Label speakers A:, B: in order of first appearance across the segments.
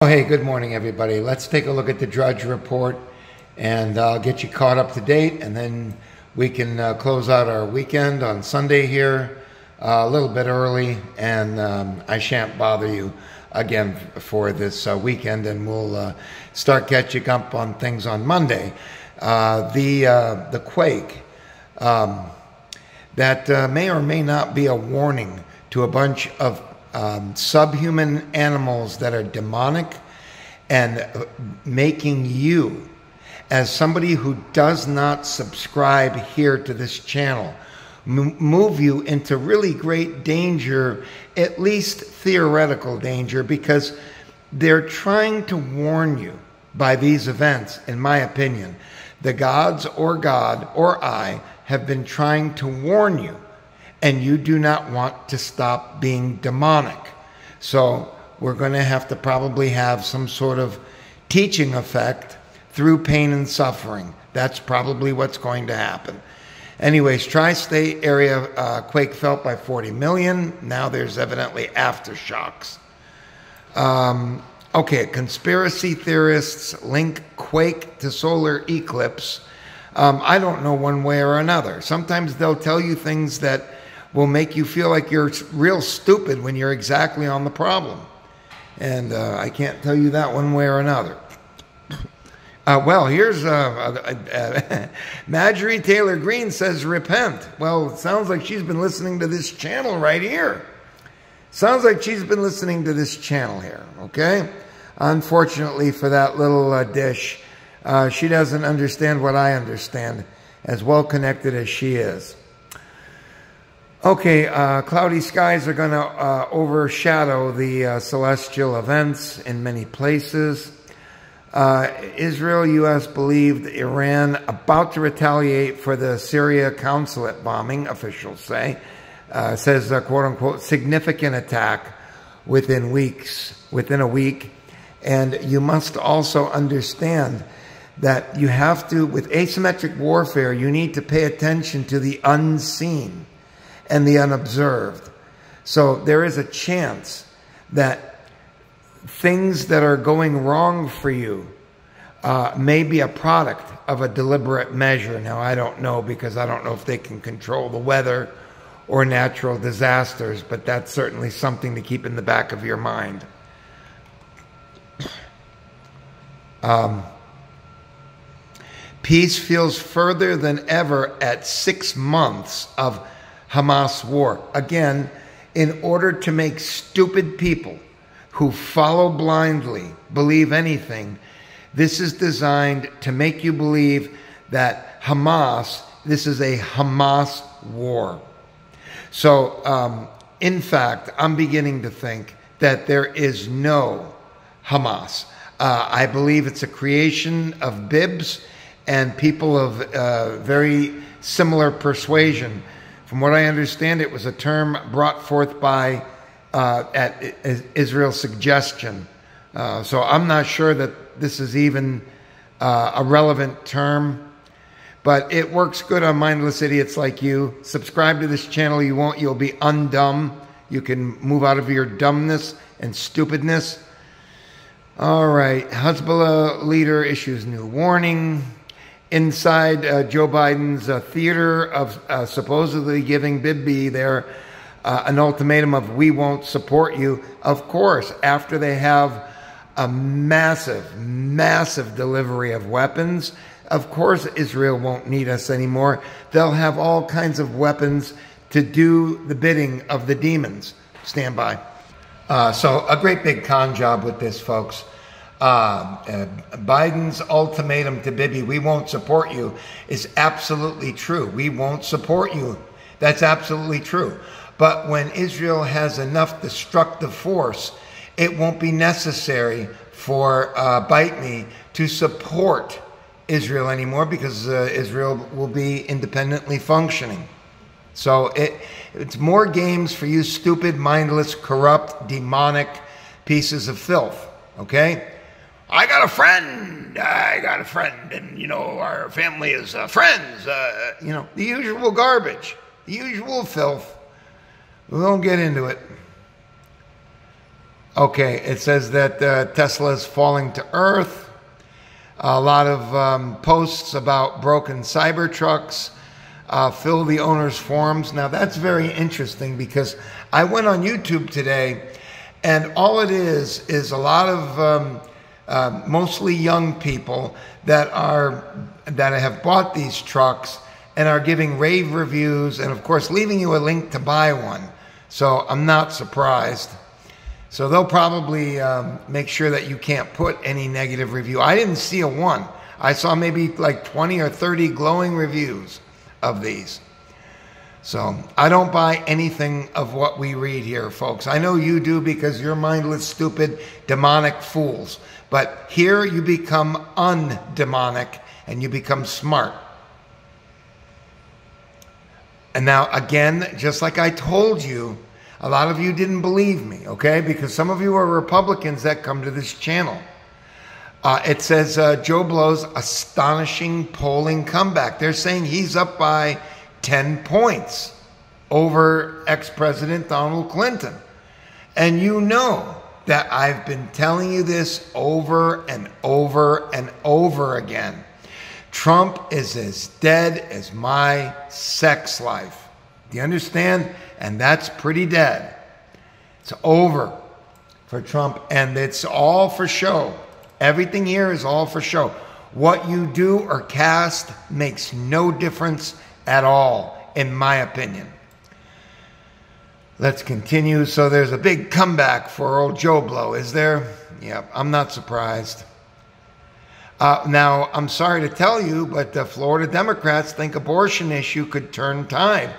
A: Oh, hey, good morning, everybody. Let's take a look at the Drudge Report and I'll get you caught up to date, and then we can uh, close out our weekend on Sunday here uh, a little bit early, and um, I shan't bother you again for this uh, weekend, and we'll uh, start catching up on things on Monday. Uh, the, uh, the quake um, that may or may not be a warning to a bunch of um, subhuman animals that are demonic and making you, as somebody who does not subscribe here to this channel, move you into really great danger, at least theoretical danger, because they're trying to warn you by these events, in my opinion. The gods or God or I have been trying to warn you and you do not want to stop being demonic. So we're going to have to probably have some sort of teaching effect through pain and suffering. That's probably what's going to happen. Anyways, tri-state area uh, quake felt by 40 million. Now there's evidently aftershocks. Um, okay, conspiracy theorists link quake to solar eclipse. Um, I don't know one way or another. Sometimes they'll tell you things that will make you feel like you're real stupid when you're exactly on the problem. And uh, I can't tell you that one way or another. Uh, well, here's uh, uh, uh Marjorie Taylor Greene says repent. Well, it sounds like she's been listening to this channel right here. Sounds like she's been listening to this channel here, okay? Unfortunately for that little uh, dish, she doesn't understand what I understand, as well connected as she is. Okay, uh, cloudy skies are going to uh, overshadow the uh, celestial events in many places. Uh, Israel, U.S. believed Iran about to retaliate for the Syria consulate bombing, officials say. Uh, says, quote unquote, significant attack within weeks, within a week. And you must also understand that you have to, with asymmetric warfare, you need to pay attention to the unseen and the unobserved. So there is a chance that things that are going wrong for you uh, may be a product of a deliberate measure. Now, I don't know because I don't know if they can control the weather or natural disasters, but that's certainly something to keep in the back of your mind. Um, peace feels further than ever at six months of Hamas war. Again, in order to make stupid people who follow blindly believe anything, this is designed to make you believe that Hamas, this is a Hamas war. So, um, in fact, I'm beginning to think that there is no Hamas. Uh, I believe it's a creation of bibs and people of uh, very similar persuasion from what I understand, it was a term brought forth by uh, at Israel's suggestion. Uh, so I'm not sure that this is even uh, a relevant term, but it works good on mindless idiots like you. Subscribe to this channel. You won't. You'll be undumb. You can move out of your dumbness and stupidness. All right. Hezbollah leader issues new warning inside uh, Joe Biden's uh, theater of uh, supposedly giving Bibi there uh, an ultimatum of we won't support you. Of course, after they have a massive, massive delivery of weapons, of course Israel won't need us anymore. They'll have all kinds of weapons to do the bidding of the demons. Stand by. Uh, so a great big con job with this, folks. Uh, uh, Biden's ultimatum to Bibi, we won't support you, is absolutely true. We won't support you. That's absolutely true. But when Israel has enough destructive force, it won't be necessary for uh, Bite Me to support Israel anymore because uh, Israel will be independently functioning. So it, it's more games for you stupid, mindless, corrupt, demonic pieces of filth. Okay? I got a friend. I got a friend, and you know our family is uh, friends. Uh, you know the usual garbage, the usual filth. We won't get into it. Okay, it says that uh, Tesla is falling to earth. A lot of um, posts about broken Cybertrucks uh, fill the owners' forums. Now, that's very interesting because I went on YouTube today, and all it is is a lot of um, uh, mostly young people that are that have bought these trucks and are giving rave reviews, and of course, leaving you a link to buy one. So I'm not surprised. So they'll probably um, make sure that you can't put any negative review. I didn't see a one. I saw maybe like 20 or 30 glowing reviews of these. So I don't buy anything of what we read here, folks. I know you do because you're mindless, stupid, demonic fools. But here you become undemonic and you become smart. And now, again, just like I told you, a lot of you didn't believe me, okay? Because some of you are Republicans that come to this channel. Uh, it says uh, Joe Blow's astonishing polling comeback. They're saying he's up by 10 points over ex President Donald Clinton. And you know that I've been telling you this over and over and over again. Trump is as dead as my sex life. Do you understand? And that's pretty dead. It's over for Trump, and it's all for show. Everything here is all for show. What you do or cast makes no difference at all, in my opinion. Let's continue. So there's a big comeback for old Joe Blow, is there? Yep, I'm not surprised. Uh, now, I'm sorry to tell you, but the Florida Democrats think abortion issue could turn tide.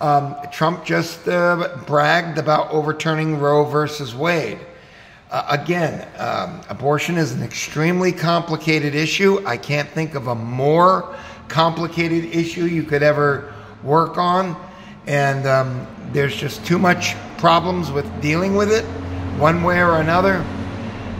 A: Um, Trump just uh, bragged about overturning Roe versus Wade. Uh, again, um, abortion is an extremely complicated issue. I can't think of a more complicated issue you could ever work on. And um, there's just too much problems with dealing with it, one way or another.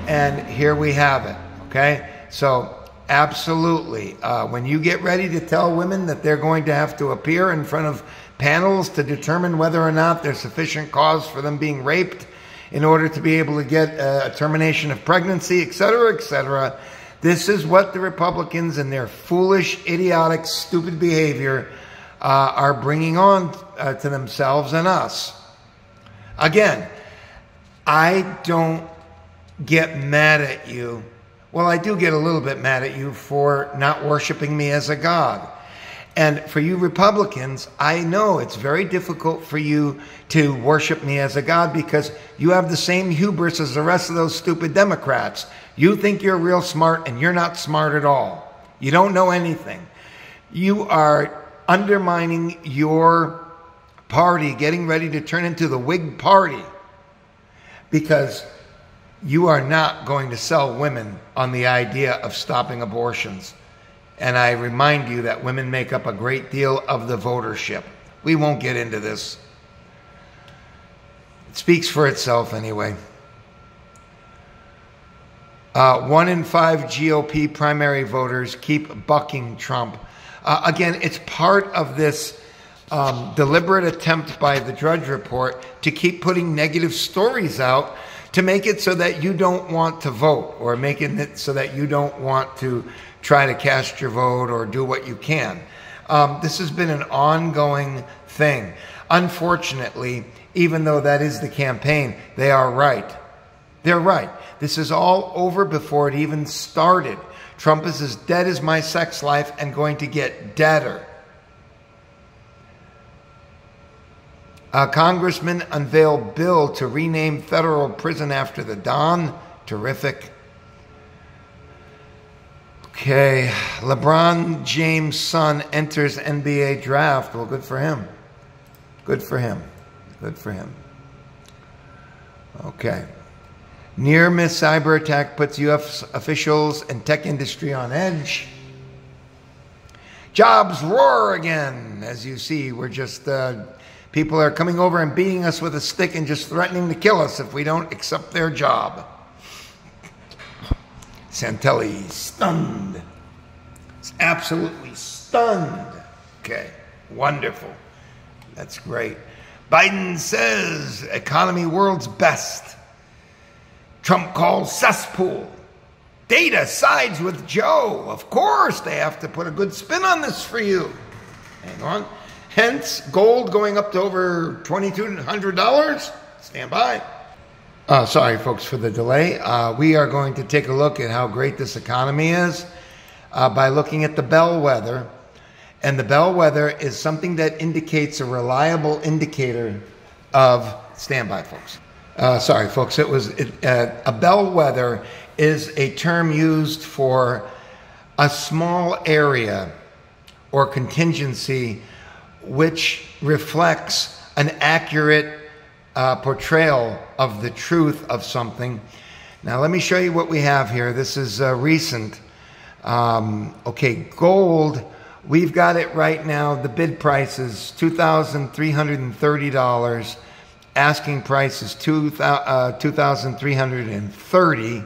A: And here we have it. Okay? So, absolutely. Uh, when you get ready to tell women that they're going to have to appear in front of panels to determine whether or not there's sufficient cause for them being raped in order to be able to get a termination of pregnancy, etc., etc. This is what the Republicans and their foolish, idiotic, stupid behavior uh, are bringing on uh, to themselves and us. Again, I don't get mad at you. Well, I do get a little bit mad at you for not worshiping me as a God. And for you Republicans, I know it's very difficult for you to worship me as a God because you have the same hubris as the rest of those stupid Democrats. You think you're real smart and you're not smart at all. You don't know anything. You are undermining your party, getting ready to turn into the Whig Party because you are not going to sell women on the idea of stopping abortions. And I remind you that women make up a great deal of the votership. We won't get into this. It speaks for itself anyway. Uh, one in five GOP primary voters keep bucking Trump. Uh, again, it's part of this um, deliberate attempt by the Drudge Report to keep putting negative stories out to make it so that you don't want to vote or making it so that you don't want to try to cast your vote or do what you can. Um, this has been an ongoing thing. Unfortunately, even though that is the campaign, they are right. They're right. This is all over before it even started. Trump is as dead as my sex life and going to get deader. Congressman unveiled bill to rename federal prison after the Don. Terrific. Okay, LeBron James' son enters NBA draft. Well, good for him. Good for him. Good for him. Okay. Near miss cyber attack puts U.S. officials and tech industry on edge. Jobs roar again. As you see, we're just, uh, people are coming over and beating us with a stick and just threatening to kill us if we don't accept their job. Santelli stunned. It's absolutely stunned. Okay, wonderful. That's great. Biden says economy world's best. Trump calls cesspool. Data sides with Joe. Of course, they have to put a good spin on this for you. Hang on. Hence, gold going up to over $2,200. Stand by. Uh, sorry, folks, for the delay. Uh, we are going to take a look at how great this economy is uh, by looking at the bellwether. And the bellwether is something that indicates a reliable indicator of standby, folks. Uh, sorry, folks. It was it, uh, a bellwether is a term used for a small area or contingency which reflects an accurate uh, portrayal of the truth of something. Now, let me show you what we have here. This is uh, recent. Um, okay, gold, we've got it right now. The bid price is $2,330. Asking price is 2330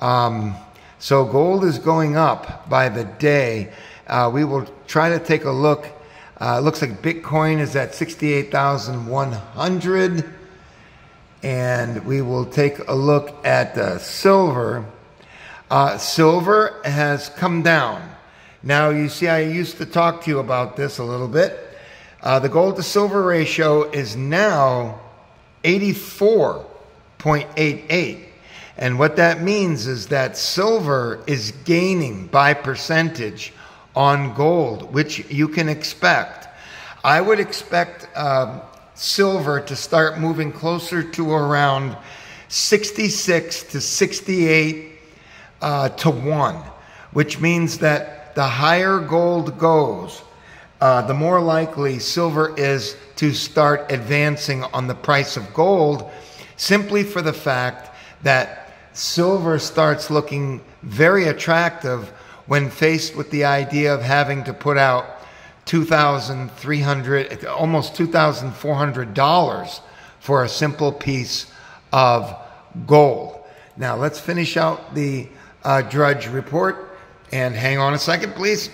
A: uh, um, So gold is going up by the day. Uh, we will try to take a look uh, looks like Bitcoin is at 68,100. And we will take a look at uh, silver. Uh, silver has come down. Now, you see, I used to talk to you about this a little bit. Uh, the gold to silver ratio is now 84.88. And what that means is that silver is gaining by percentage on gold, which you can expect. I would expect um, silver to start moving closer to around 66 to 68 uh, to 1, which means that the higher gold goes, uh, the more likely silver is to start advancing on the price of gold, simply for the fact that silver starts looking very attractive when faced with the idea of having to put out 2300 almost $2,400 for a simple piece of gold. Now, let's finish out the uh, Drudge report and hang on a second, please.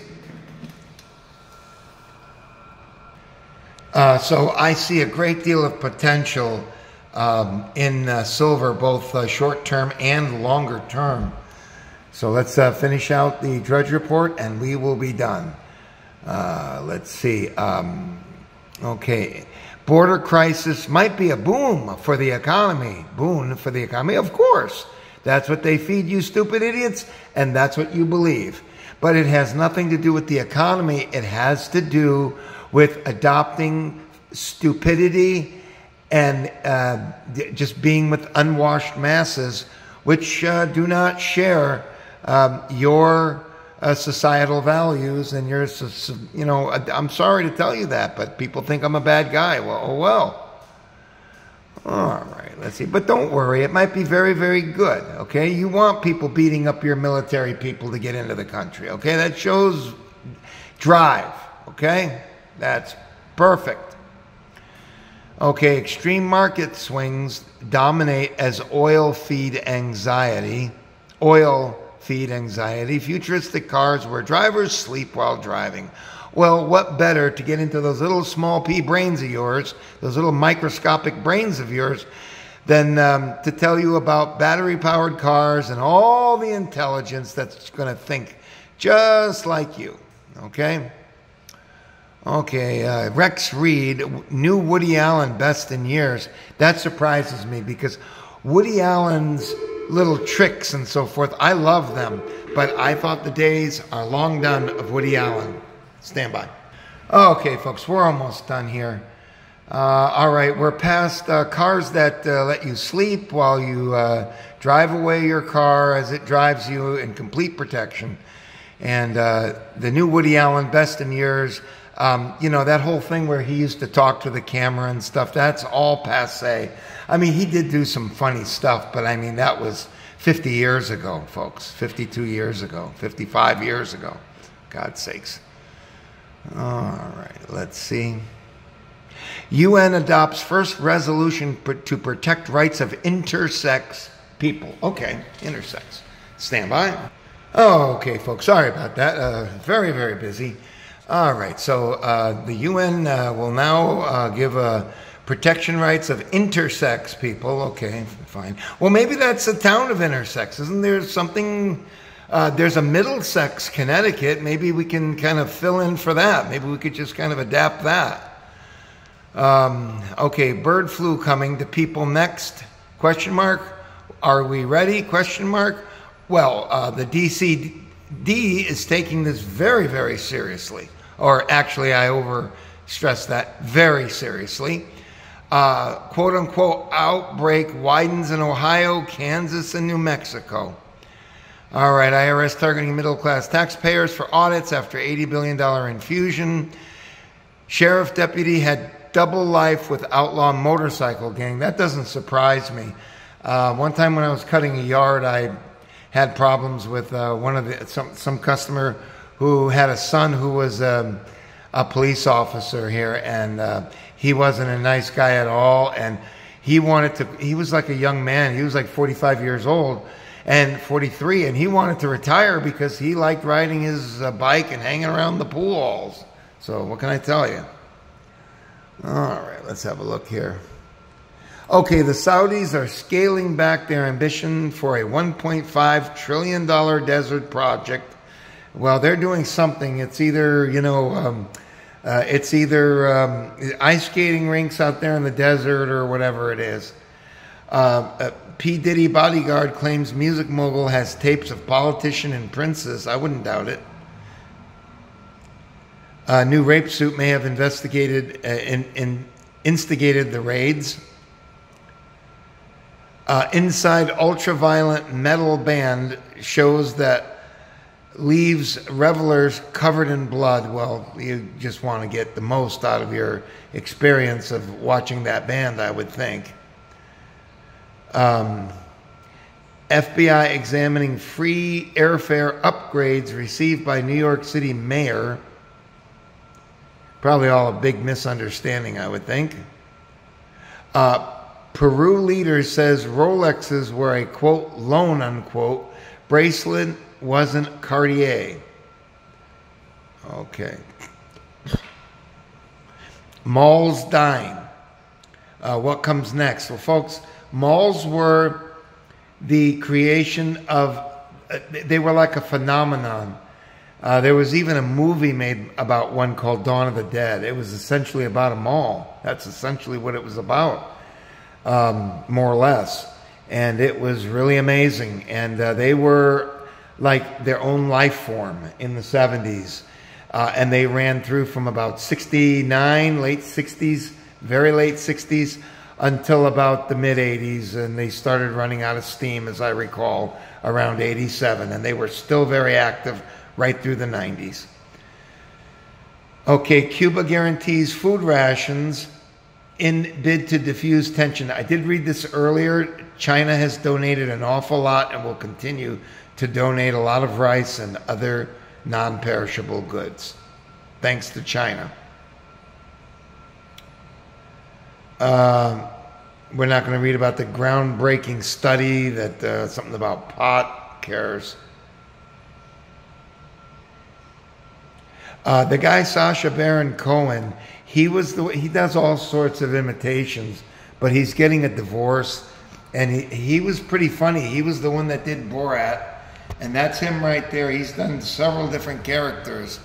A: Uh, so, I see a great deal of potential um, in uh, silver, both uh, short term and longer term. So let's uh, finish out the Drudge Report and we will be done. Uh, let's see. Um, okay. Border crisis might be a boom for the economy. Boon for the economy, of course. That's what they feed you, stupid idiots, and that's what you believe. But it has nothing to do with the economy. It has to do with adopting stupidity and uh, just being with unwashed masses which uh, do not share um, your uh, societal values and your, you know, I'm sorry to tell you that, but people think I'm a bad guy. Well, oh well. All right, let's see. But don't worry, it might be very, very good, okay? You want people beating up your military people to get into the country, okay? That shows drive, okay? That's perfect. Okay, extreme market swings dominate as oil feed anxiety. Oil feed anxiety, futuristic cars where drivers sleep while driving. Well, what better to get into those little small pea brains of yours, those little microscopic brains of yours, than um, to tell you about battery powered cars and all the intelligence that's going to think just like you. Okay? Okay, uh, Rex Reed, new Woody Allen best in years. That surprises me because Woody Allen's little tricks and so forth. I love them, but I thought the days are long done of Woody Allen. Stand by. Okay, folks, we're almost done here. Uh, all right, we're past uh, cars that uh, let you sleep while you uh, drive away your car as it drives you in complete protection. And uh, the new Woody Allen, best in years. Um, you know, that whole thing where he used to talk to the camera and stuff, that's all passe. I mean, he did do some funny stuff, but I mean, that was 50 years ago, folks. 52 years ago, 55 years ago. God's sakes. All right, let's see. UN adopts first resolution to protect rights of intersex people. Okay, intersex. Stand by. Oh, okay, folks. Sorry about that. Uh, very, very busy. All right. So uh, the UN uh, will now uh, give a Protection rights of intersex people. Okay, fine. Well, maybe that's the town of intersex. Isn't there something? Uh, there's a Middlesex, Connecticut. Maybe we can kind of fill in for that. Maybe we could just kind of adapt that. Um, okay, bird flu coming to people next? Question mark. Are we ready? Question mark. Well, uh, the DCD is taking this very, very seriously. Or actually, I over stress that very seriously. Uh, quote unquote outbreak widens in Ohio, Kansas, and New Mexico. All right, IRS targeting middle class taxpayers for audits after $80 billion infusion. Sheriff deputy had double life with outlaw motorcycle gang. That doesn't surprise me. Uh, one time when I was cutting a yard, I had problems with uh, one of the some some customer who had a son who was um, a police officer here, and uh, he wasn't a nice guy at all, and he wanted to. He was like a young man. He was like 45 years old and 43, and he wanted to retire because he liked riding his uh, bike and hanging around the pool halls. So, what can I tell you? All right, let's have a look here. Okay, the Saudis are scaling back their ambition for a $1.5 trillion desert project. Well, they're doing something. It's either, you know, um, uh, it's either um, ice skating rinks out there in the desert or whatever it is. Uh, uh, P. Diddy bodyguard claims music mogul has tapes of politician and princes. I wouldn't doubt it. A new rape suit may have investigated uh, in, in instigated the raids. Uh, inside ultraviolet metal band shows that leaves revelers covered in blood. Well, you just want to get the most out of your experience of watching that band, I would think. Um, FBI examining free airfare upgrades received by New York City mayor. Probably all a big misunderstanding, I would think. Uh, Peru leader says Rolexes were a quote loan unquote bracelet wasn't Cartier. Okay. Malls dying. Uh, what comes next? Well, folks, malls were the creation of, uh, they were like a phenomenon. Uh, there was even a movie made about one called Dawn of the Dead. It was essentially about a mall. That's essentially what it was about, um, more or less. And it was really amazing. And uh, they were like their own life form in the 70s. Uh, and they ran through from about 69, late 60s, very late 60s, until about the mid 80s. And they started running out of steam, as I recall, around 87. And they were still very active right through the 90s. Okay, Cuba guarantees food rations in bid to diffuse tension. I did read this earlier. China has donated an awful lot and will continue to donate a lot of rice and other non perishable goods, thanks to China. Uh, we're not going to read about the groundbreaking study that uh, something about pot cares. Uh, the guy Sacha Baron Cohen, he was the he does all sorts of imitations, but he's getting a divorce, and he he was pretty funny. He was the one that did Borat and that's him right there. He's done several different characters,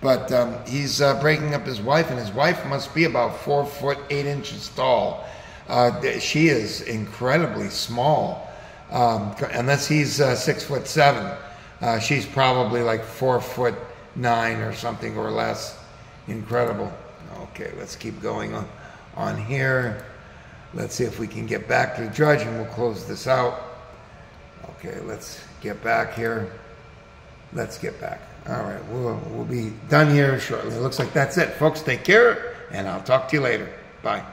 A: but um, he's uh, breaking up his wife, and his wife must be about four foot eight inches tall. Uh, she is incredibly small, um, unless he's uh, six foot seven. Uh, she's probably like four foot nine or something or less. Incredible. Okay, let's keep going on, on here. Let's see if we can get back to the Drudge, and we'll close this out. Okay, let's get back here. Let's get back. All right, we'll, we'll be done here shortly. It looks like that's it. Folks, take care, and I'll talk to you later. Bye.